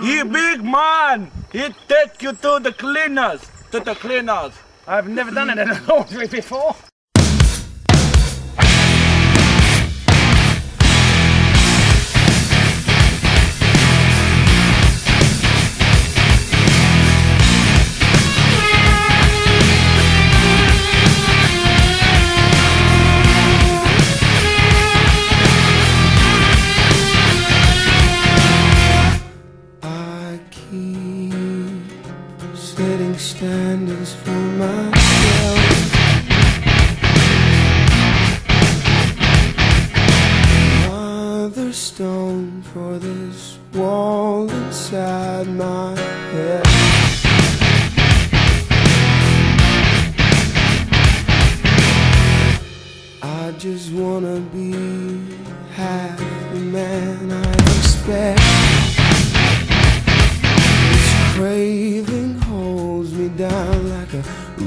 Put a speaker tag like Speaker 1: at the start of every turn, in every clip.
Speaker 1: He big man. He take you to the cleaners. To the cleaners.
Speaker 2: I've never done it in a laundry before.
Speaker 3: Setting standards for myself. Another stone for this wall inside my head. I just wanna be half the man I expect.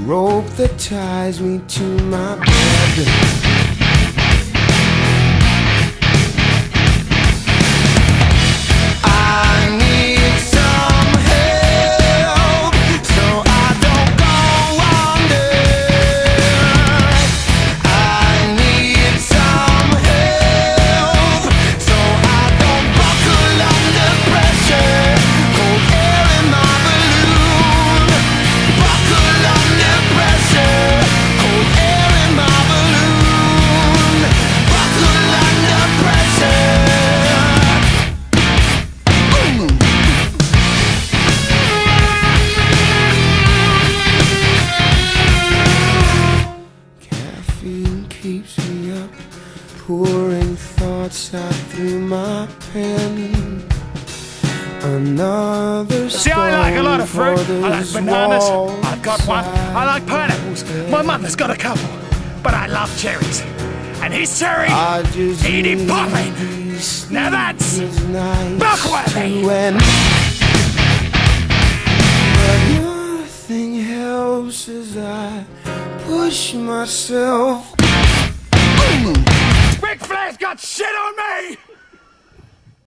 Speaker 3: Rope that ties me to my bed. Pouring thoughts out through my pen. Another
Speaker 2: See, I like a lot of fruit. I like bananas. I've got one. I like pineapples.
Speaker 3: my
Speaker 2: mother's got a couple. But I love cherries. And his cherry,
Speaker 3: I just
Speaker 2: eat it
Speaker 3: need
Speaker 2: popping. Now that's
Speaker 3: nights
Speaker 2: Buckworthy.
Speaker 3: end. But nothing helps as I push myself.
Speaker 2: Shit on me!